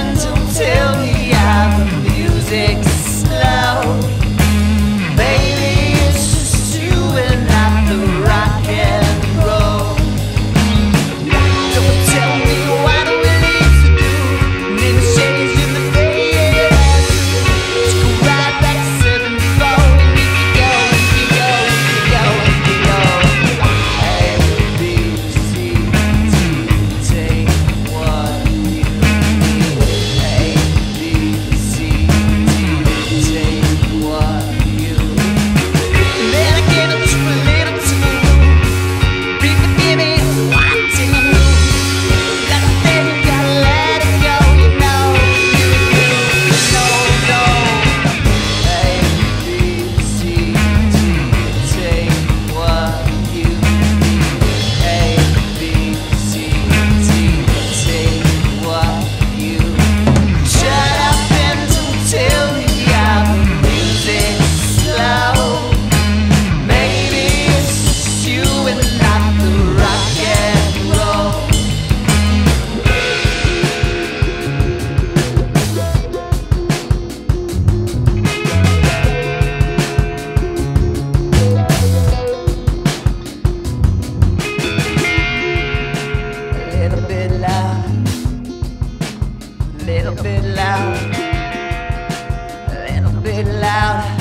Don't tell me I'm the little bit loud, a little bit loud.